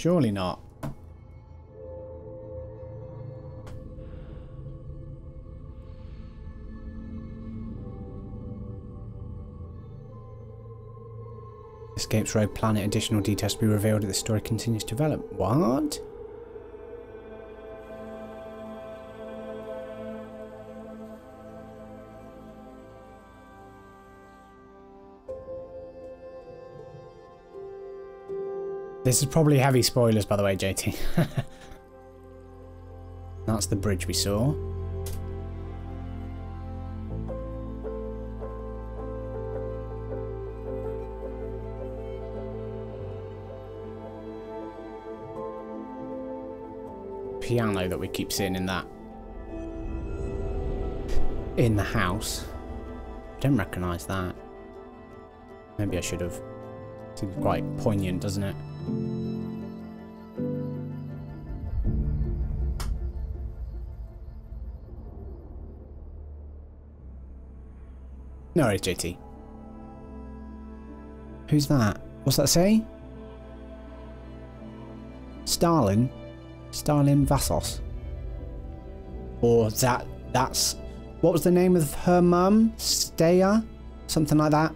Surely not. Escapes Rogue Planet. Additional details to be revealed as the story continues to develop. What? This is probably heavy spoilers, by the way, JT. That's the bridge we saw. Piano that we keep seeing in that in the house. Don't recognise that. Maybe I should have. Seems quite poignant, doesn't it? No worries, JT. Who's that? What's that say? Stalin? Stalin Vassos? Or that, that's... What was the name of her mum? Staya? Something like that?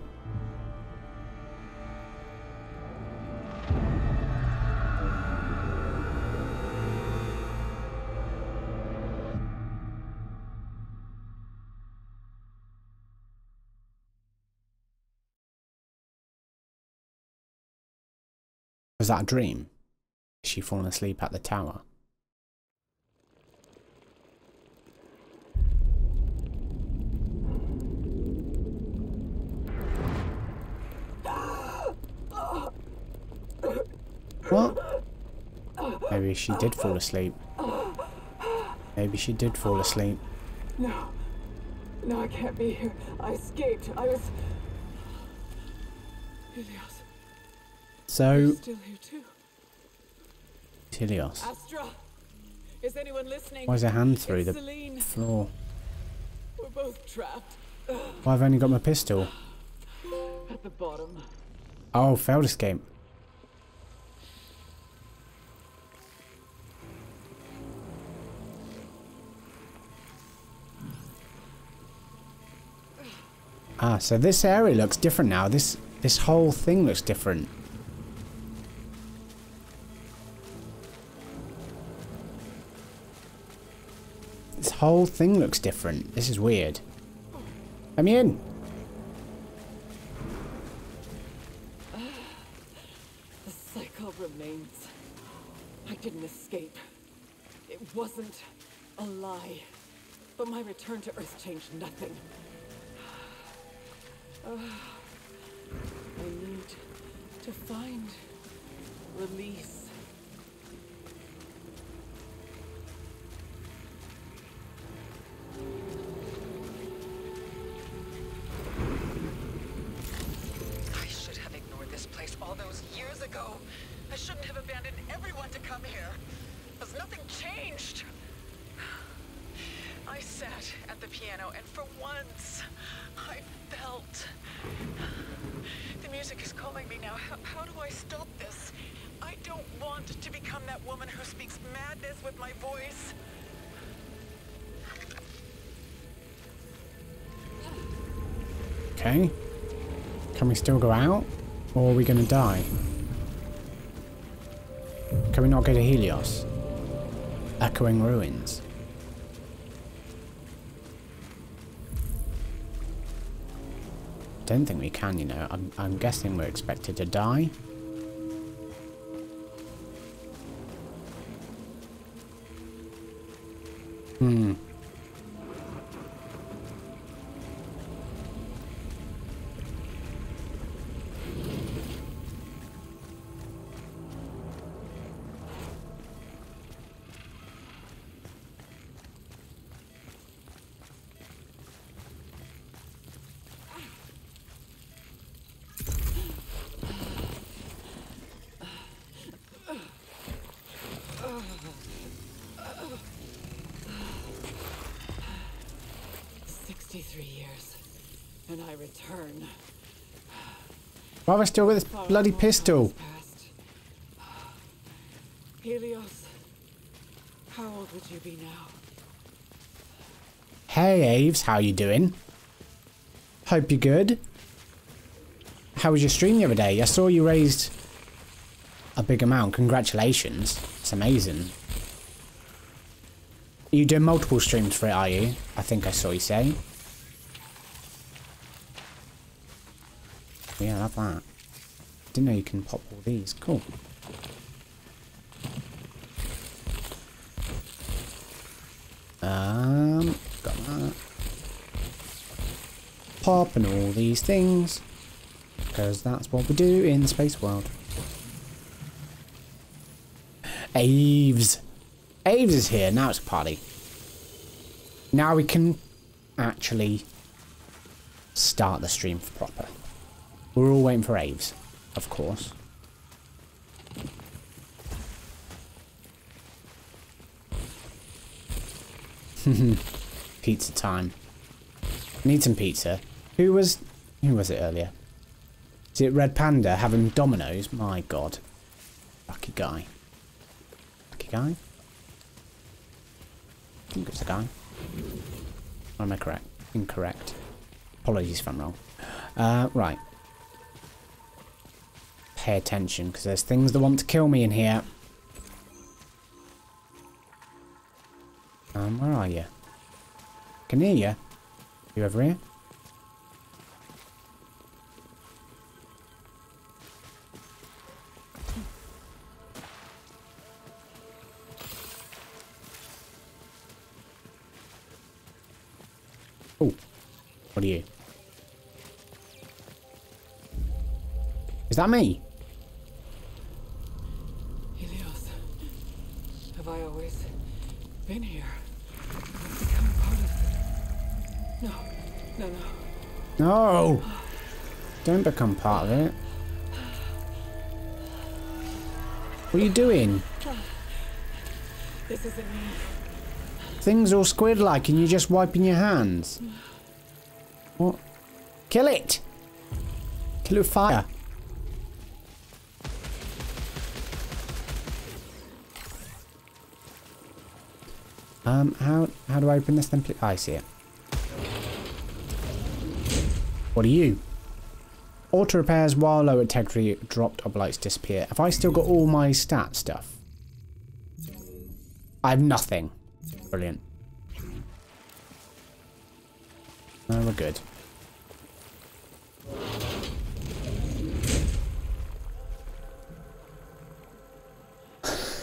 Was that a dream? Is she fallen asleep at the tower? What? Maybe she did fall asleep. Maybe she did fall asleep. No. No, I can't be here. I escaped. I was... Helios. So, You're still here too. Tilios. Astra! Is anyone listening? Why is her hand through It's the Selene. floor? We're both trapped. Why have I only got my pistol? At the bottom. Oh, failed escape. Ah, so this area looks different now. This this whole thing looks different. Whole thing looks different. This is weird. Let me in. The cycle remains. I didn't escape. It wasn't a lie. But my return to Earth changed nothing. Ah, I need to find release. Piano and for once, I felt. The music is calling me now. How, how do I stop this? I don't want to become that woman who speaks madness with my voice. Okay. Can we still go out? Or are we going to die? Can we not go to Helios? Echoing ruins. I don't think we can, you know. I'm, I'm guessing we're expected to die. Hmm. Sixty-three years, and I return. Why have I still got this bloody pistol? Helios, how old would you be now? Hey Aves, how you doing? Hope you're good. How was your stream the other day? I saw you raised a big amount. Congratulations. It's amazing. You doing multiple streams for it, are you? I think I saw you say. I that. Didn't know you can pop all these. Cool. Um, got that. Popping all these things. Because that's what we do in the space world. Aves. Aves is here. Now it's a party. Now we can actually start the stream for proper. We're all waiting for Aves, of course. pizza time. Need some pizza. Who was who was it earlier? Is it Red Panda having Domino's? My god. Lucky guy. Lucky guy? I think it's a guy. Or am I correct? Incorrect. Apologies if I'm wrong. Uh, right. Pay attention, because there's things that want to kill me in here. Um, where are you? Can hear you. You over here? Oh, what are you? Is that me? Helios, have I always been here? I've become part of No, no, no. No! Don't become part of it. What are you doing? This isn't me. Things all squid-like and you're just wiping your hands. What? Kill it! Kill it with fire. Um, how how do I open this then? I see it. What are you? Auto repairs while low integrity dropped obolites disappear. Have I still got all my stat stuff? I have nothing. Brilliant. No, we're good.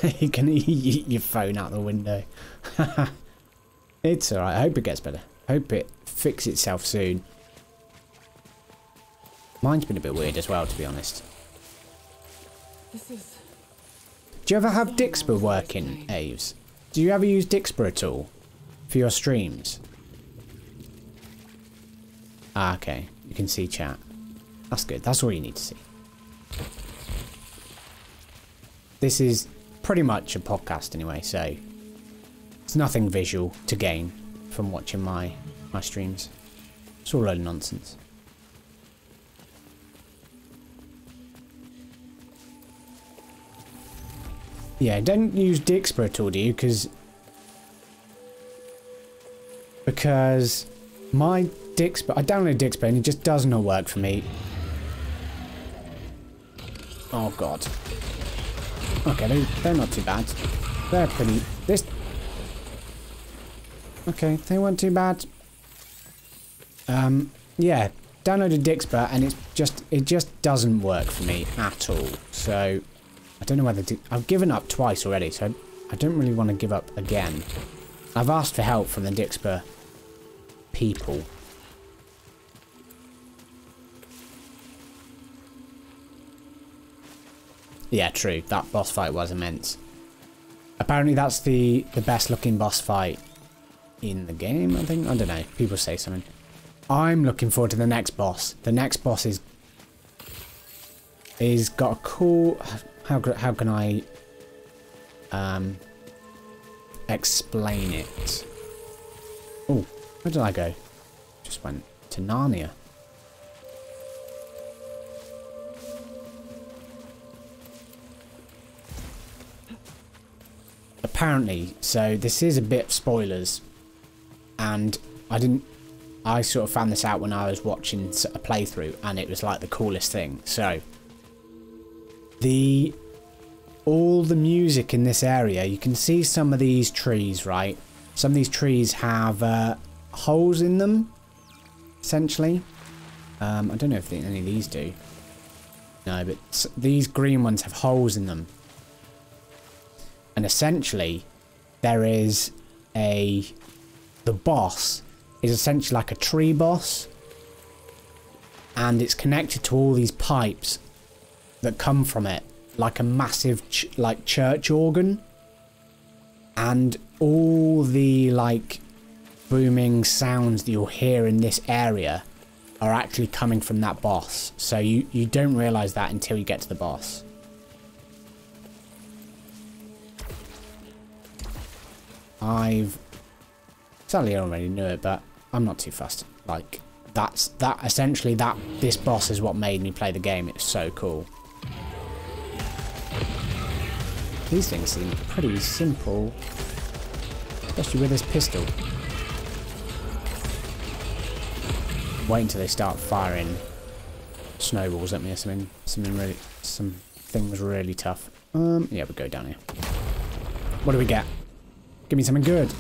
you can eat your phone out the window. it's alright. I hope it gets better. hope it fix itself soon. Mine's been a bit weird as well, to be honest. This is Do you ever have Dixper working, Aves? Do you ever use Dixper at all? For your streams? Ah, okay. You can see chat. That's good. That's all you need to see. This is pretty much a podcast anyway, so it's nothing visual to gain from watching my my streams. It's all a load of nonsense. Yeah, don't use Dixper at all, do you? Because because my Dixper, I downloaded Dixper and it just does not work for me. Oh god. Okay, they, they're not too bad. They're pretty. This. Okay, they weren't too bad. Um, yeah, downloaded Dixper and it's just it just doesn't work for me at all. So I don't know whether to... I've given up twice already, so I don't really want to give up again. I've asked for help from the Dixper people. Yeah, true. That boss fight was immense. Apparently that's the, the best looking boss fight in the game, I think. I don't know. People say something. I'm looking forward to the next boss. The next boss is... is got a cool... How, how can I... Um... Explain it? Oh, where did I go? Just went to Narnia. apparently, so this is a bit of spoilers, and I didn't. I sort of found this out when I was watching a playthrough, and it was like the coolest thing. So, the all the music in this area, you can see some of these trees, right? Some of these trees have uh, holes in them, essentially. Um, I don't know if any of these do. No, but these green ones have holes in them. And essentially, there is a... The boss is essentially like a tree boss. And it's connected to all these pipes that come from it. Like a massive, ch like, church organ. And all the, like, booming sounds that you'll hear in this area are actually coming from that boss. So you, you don't realise that until you get to the boss. I've sadly already knew it, but I'm not too fussed. Like that's that essentially that this boss is what made me play the game. It's so cool. These things seem pretty simple, especially with this pistol. Wait until they start firing snowballs at me or something. Something really, some things really tough. Um, yeah, we'll go down here. What do we get? Give me something good.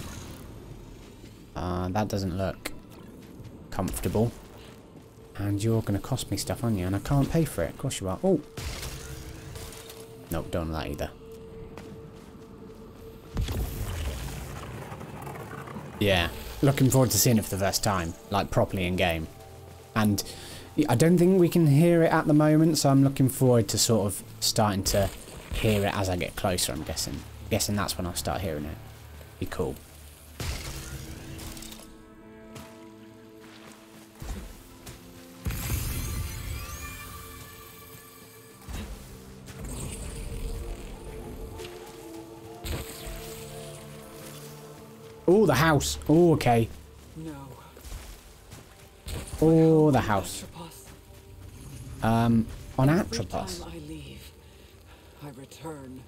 Uh, that doesn't look comfortable. And you're going to cost me stuff, aren't you? And I can't pay for it. Of course you are. Oh. Nope, don't that either. Yeah. Looking forward to seeing it for the first time. Like, properly in game. And I don't think we can hear it at the moment, so I'm looking forward to sort of starting to hear it as I get closer, I'm guessing. Guessing that's when I'll start hearing it. Be cool. Oh, the house. Oh, okay. No. Oh, the house. Um, on Atropos. I leave, I return.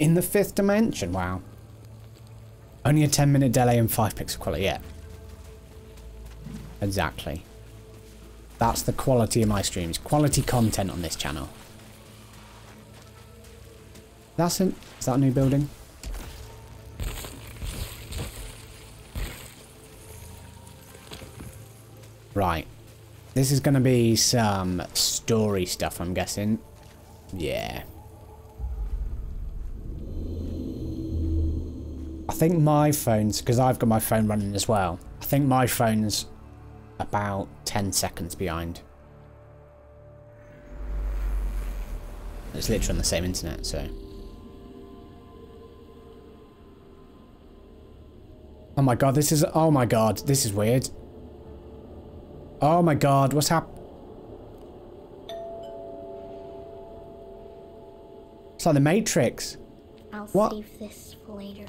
In the fifth dimension, wow. Only a 10 minute delay and 5 pixel quality, yeah. Exactly. That's the quality of my streams. Quality content on this channel. That's an, is that a new building? Right. This is going to be some story stuff, I'm guessing. Yeah. I think my phone's, because I've got my phone running as well, I think my phone's about 10 seconds behind. It's literally on the same internet, so. Oh my god, this is, oh my god, this is weird. Oh my god, what's hap- It's like the Matrix. I'll What? save this for later.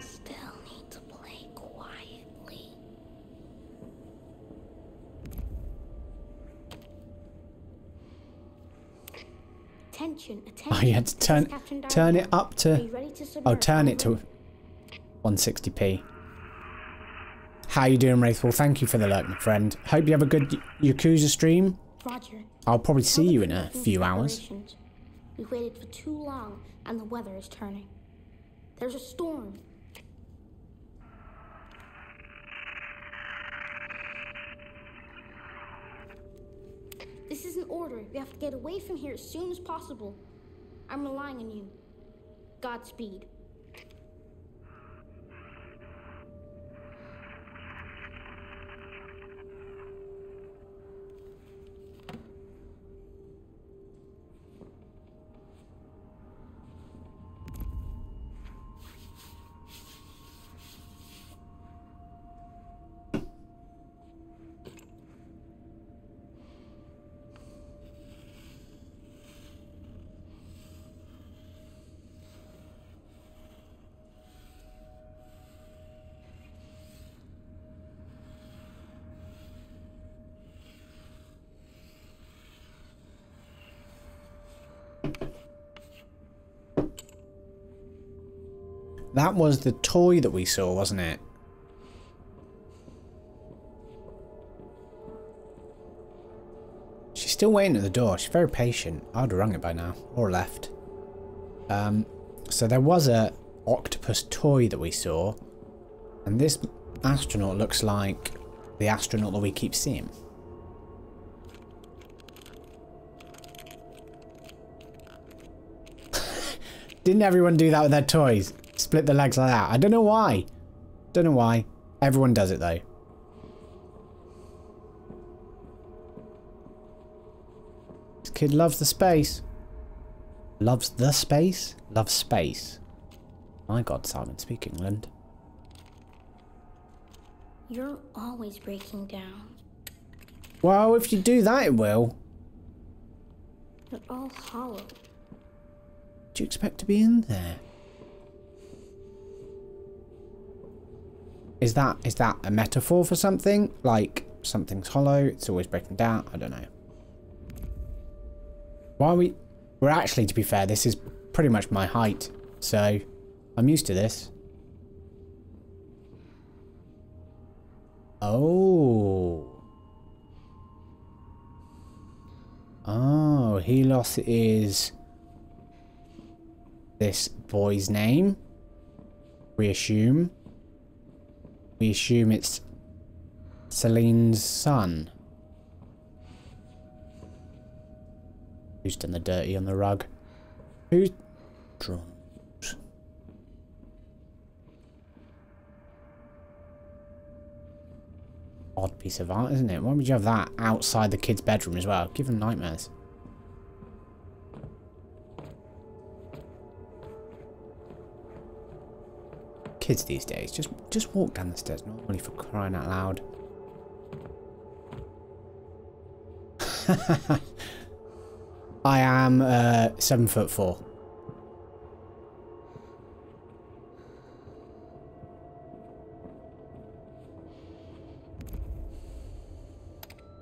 Still need to play quietly. Attention, attention. Oh, you had to turn, This is Captain turn it up to, to oh, turn it to? 160p. How you doing, Wraithful? Thank you for the lurk, my friend. Hope you have a good Yakuza stream. Roger. I'll probably see you in a few hours. We've waited for too long, and the weather is turning. There's a storm. This is an order. We have to get away from here as soon as possible. I'm relying on you. Godspeed. That was the toy that we saw, wasn't it? She's still waiting at the door. She's very patient. I'd have rung it by now. Or left. Um, so there was a octopus toy that we saw. And this astronaut looks like the astronaut that we keep seeing. Didn't everyone do that with their toys? Split the legs like that? I don't know why. Don't know why. Everyone does it though. This kid loves the space. Loves the space? Loves space. My god, Simon, speak England. You're always breaking down. Well, if you do that, it will. They're all hollow. do you expect to be in there? Is that is that a metaphor for something? Like something's hollow, it's always breaking down? I don't know. Why are we... We're actually, to be fair, this is pretty much my height. So, I'm used to this. Oh. Oh, Helios is this boy's name. We assume. We assume it's Selene's son. Who's done the dirty on the rug? Who's drums? Odd piece of art, isn't it? Why would you have that outside the kid's bedroom as well? Give them nightmares. Kids these days, just just walk down the stairs normally for crying out loud. I am uh, seven foot four.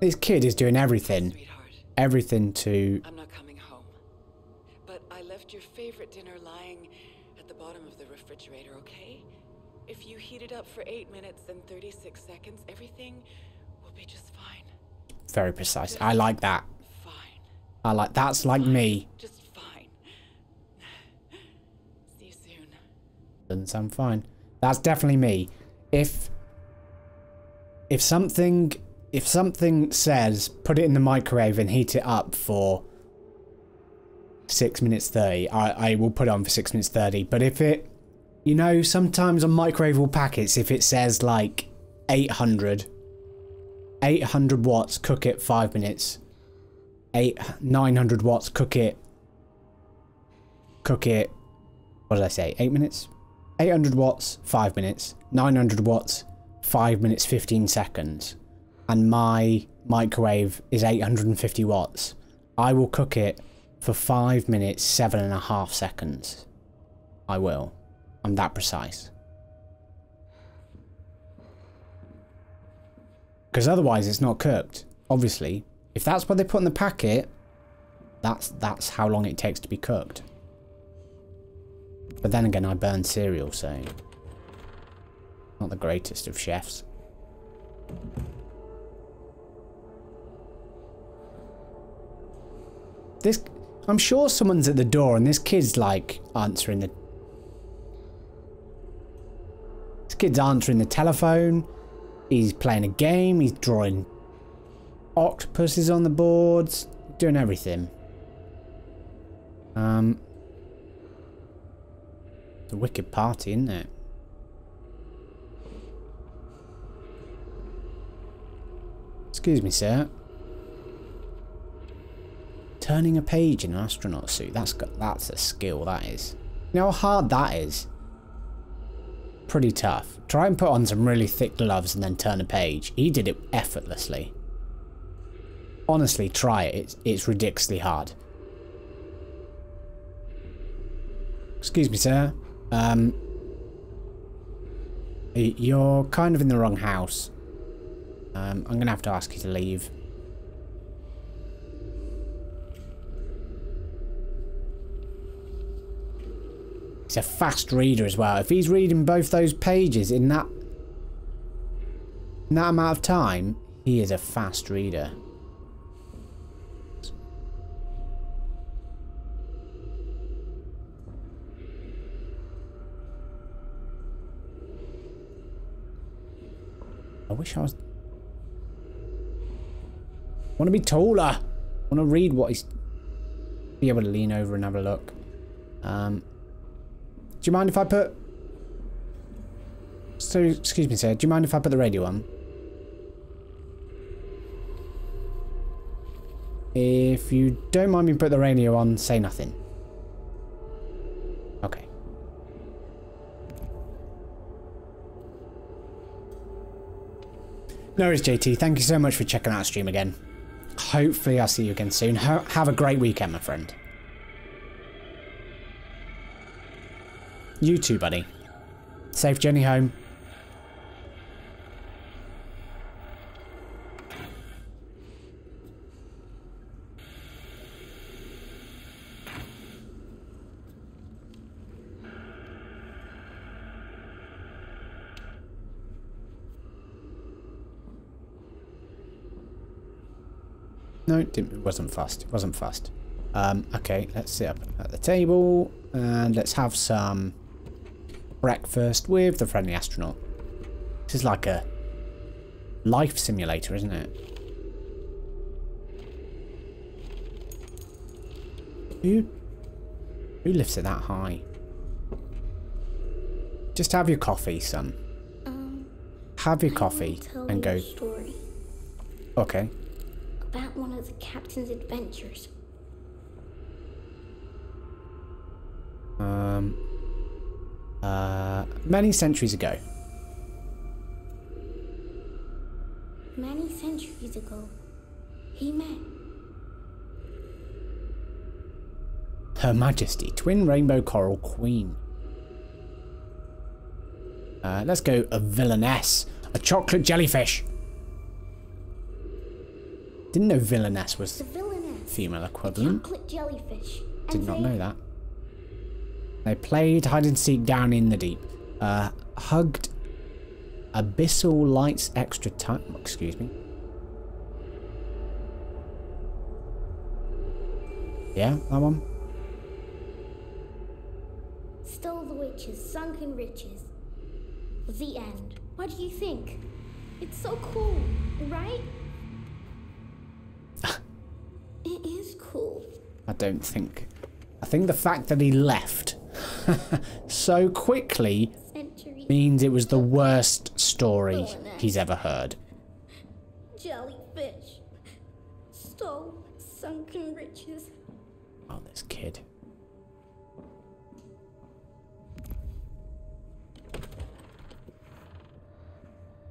This kid is doing everything. Sweetheart, Everything to... I'm not coming home. But I left your favorite dinner lying at the bottom of the refrigerator, okay? If you heat it up for 8 minutes and 36 seconds, everything will be just fine. Very precise. I like that. Fine. I like... That's like me. Just fine. See you soon. Doesn't sound fine. That's definitely me. If... If something... If something says, put it in the microwave and heat it up for 6 minutes 30, I, I will put it on for 6 minutes 30. But if it... You know, sometimes on microwavable packets, if it says like 800... 800 watts, cook it 5 minutes. 8... 900 watts, cook it... Cook it... What did I say? 8 minutes? 800 watts, 5 minutes. 900 watts, 5 minutes 15 seconds. And my microwave is 850 watts. I will cook it for 5 minutes, seven and a half seconds. I will. I'm that precise. Because otherwise it's not cooked. Obviously. If that's what they put in the packet, that's that's how long it takes to be cooked. But then again, I burn cereal, so... Not the greatest of chefs. This... I'm sure someone's at the door and this kid's, like, answering the... This kid's answering the telephone. He's playing a game. He's drawing octopuses on the boards. Doing everything. Um... It's a wicked party, isn't it? Excuse me, sir. Turning a page in an astronaut suit. That's got, that's a skill, that is. You know how hard that is? Pretty tough. Try and put on some really thick gloves and then turn a page. He did it effortlessly. Honestly, try it. It's, it's ridiculously hard. Excuse me, sir. Um, you're kind of in the wrong house. Um, I'm going to have to ask you to leave. He's a fast reader as well. If he's reading both those pages in that in that amount of time, he is a fast reader. I wish I was... want to be taller. want to read what he's... Be able to lean over and have a look. Um, do you mind if I put... So, excuse me, sir. Do you mind if I put the radio on? If you don't mind me put the radio on, say nothing. Okay. No worries, JT. Thank you so much for checking out stream again. Hopefully I'll see you again soon. Ha have a great weekend, my friend. You too, buddy. Safe journey home. No, it, didn't, it wasn't fast. It wasn't fast. Um, okay, let's sit up at the table and let's have some breakfast with the friendly astronaut. This is like a life simulator, isn't it? Who, who lifts it that high? Just have your coffee, son. Um, Have your I coffee and go. story Okay. about one of the captain's adventures. Uh, many centuries ago. Many centuries ago, he met Her Majesty, Twin Rainbow Coral Queen. Uh, let's go a villainess. A chocolate jellyfish. Didn't know villainess was the villainess, female equivalent. chocolate jellyfish. Did and not know that. They played hide and seek down in the deep. Uh, hugged abyssal lights extra time. Excuse me. Yeah, that one. Stole the witches, sunken riches. The end. What do you think? It's so cool, right? it is cool. I don't think. I think the fact that he left so quickly means it was the worst story he's ever heard. jellyfish. Stole sunken riches. Oh, this kid.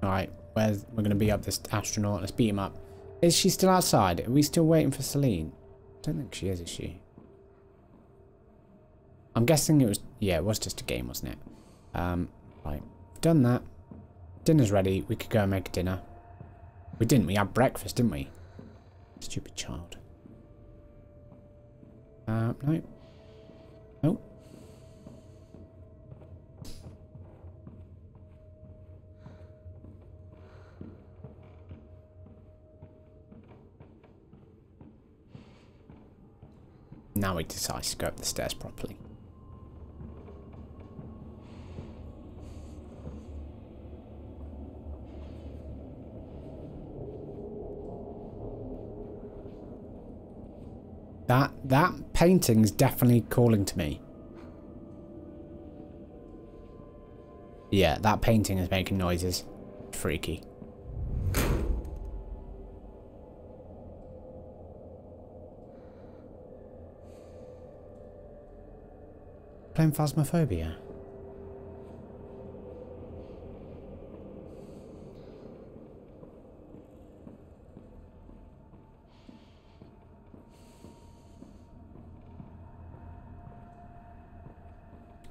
Alright, where's we're gonna beat up this astronaut. Let's beat him up. Is she still outside? Are we still waiting for Selene? I don't think she is, is she? I'm guessing it was yeah, it was just a game, wasn't it? Um right. Done that. Dinner's ready. We could go and make dinner. We didn't, we had breakfast, didn't we? Stupid child. Uh, no. Nope. Now he decides to go up the stairs properly. That painting's definitely calling to me. Yeah, that painting is making noises. Freaky. Playing Phasmophobia.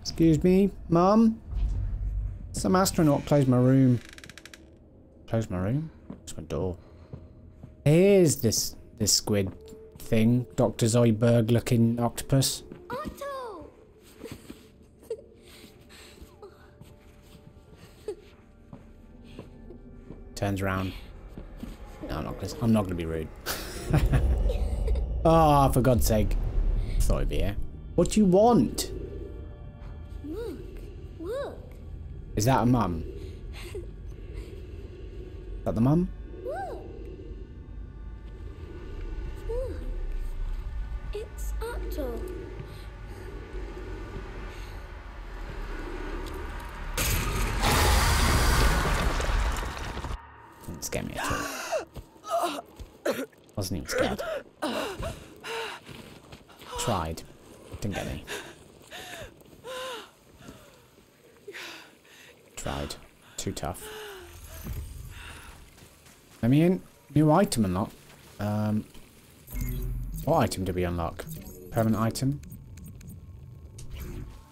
Excuse me, Mum? Some astronaut closed my room. Closed my room? It's my door. Here's this this squid thing. Dr. Zoidberg looking octopus. Otto! Turns around. No, I'm not gonna, I'm not gonna be rude. Ah, oh, for God's sake. Thought it'd be here. What do you want? Is that a mum? Is that the mum? It's Otto. Didn't scare me at all. Wasn't even scared. Tried. Didn't get any. Tried. Too tough. Let me in. New item unlock. Um, what item do we unlock? Permanent item?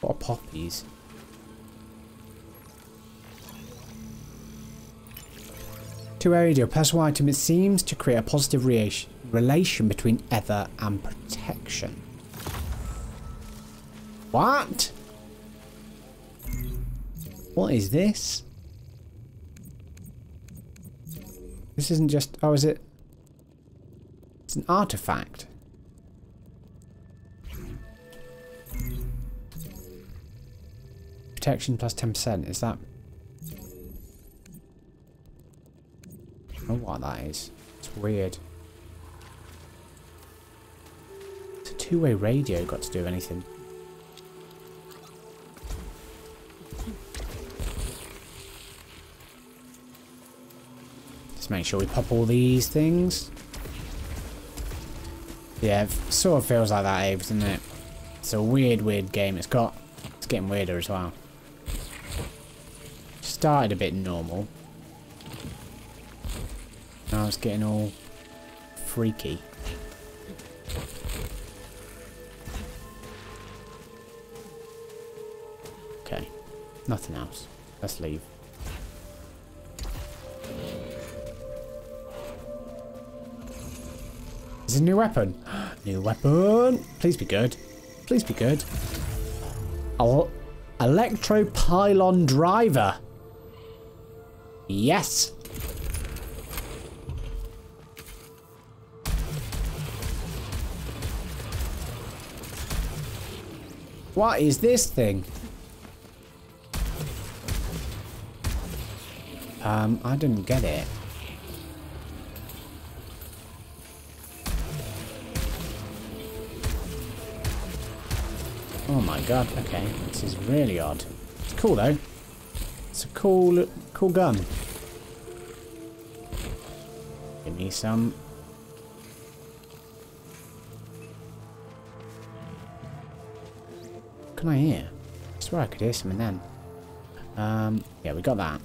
What are poppies? To radio personal item, it seems to create a positive relation between ether and protection. What? What is this? This isn't just... Oh, is it? It's an artifact. Protection plus 10%. Is that... I don't know what that is. It's weird. It's a two-way radio got to do anything. Make sure we pop all these things. Yeah, it sort of feels like that, Abe, doesn't it? It's a weird, weird game. It's got... It's getting weirder as well. Started a bit normal. Now it's getting all freaky. Okay, nothing else. Let's leave. Is a new weapon? new weapon! Please be good. Please be good. El Electro Pylon Driver. Yes! What is this thing? Um, I didn't get it. Oh my god, okay. This is really odd. It's cool though. It's a cool, cool gun. Give me some. What can I hear? I swear I could hear something then. Um, yeah, we got that.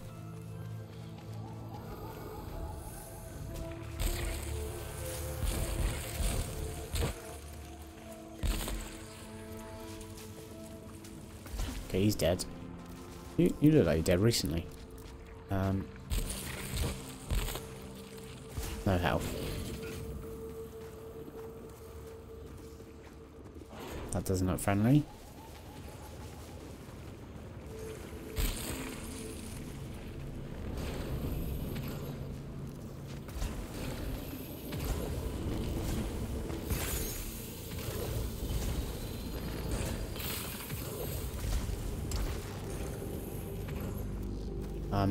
He's dead. You, you look like you're dead recently. Um, no health. That doesn't look friendly.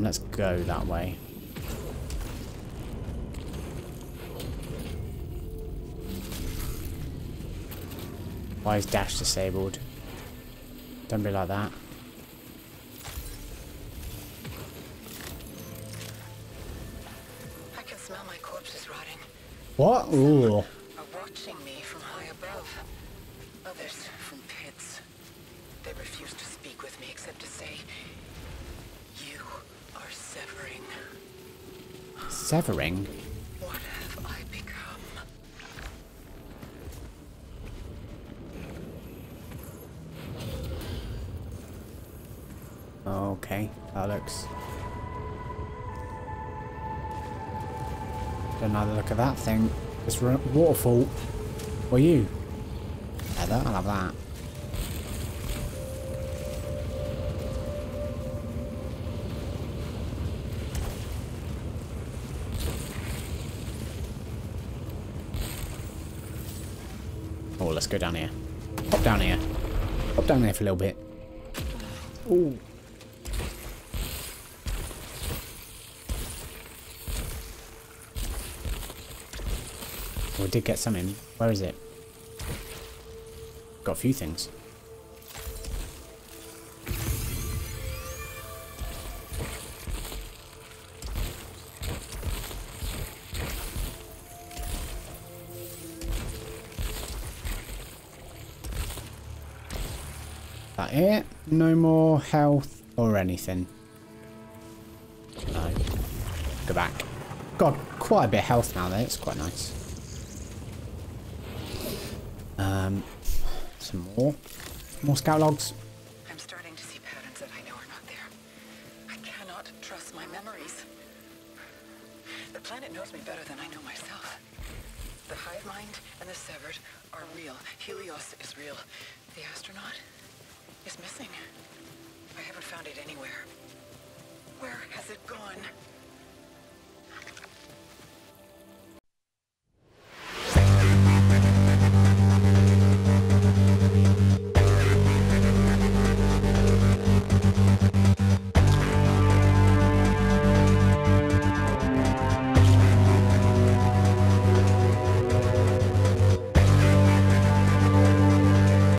Let's go that way. Why is dash disabled? Don't be like that. I can smell my corpses rotting. What? Ooh. Are watching me from high above. Others from pits. They refuse to speak with me except to say, You are severing. Severing? What have I become? Okay, that looks... Got another look at that thing. This waterfall. Are you? I'll have that. Let's go down here. Hop down here. Hop down there for a little bit. Ooh. Oh, we did get something. Where is it? Got a few things. That it? No more health or anything. No. Go back. Got quite a bit of health now though, it's quite nice. Um, some more. More scout logs.